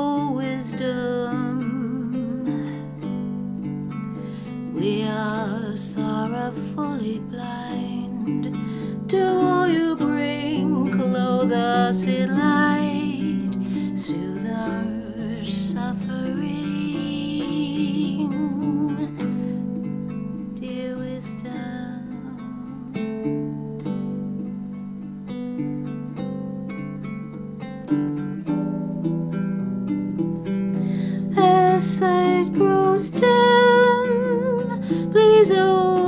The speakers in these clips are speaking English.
Oh, wisdom, we are sorrowfully blind. Do all you bring, clothe us in light, As sight grows dim, please open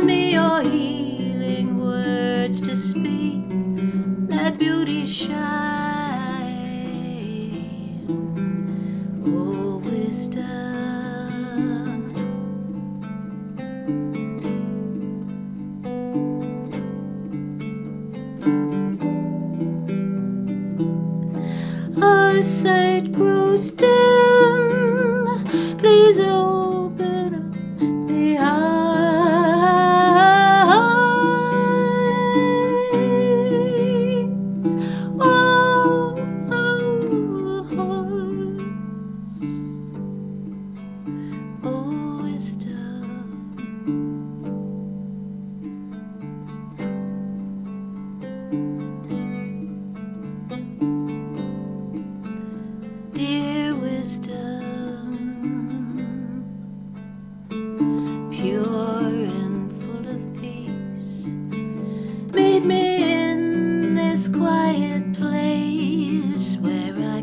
Lend me your healing words to speak. Let beauty shine. Oh, wisdom. Our sight grows dim. Please open. wisdom, pure and full of peace, made me in this quiet place where I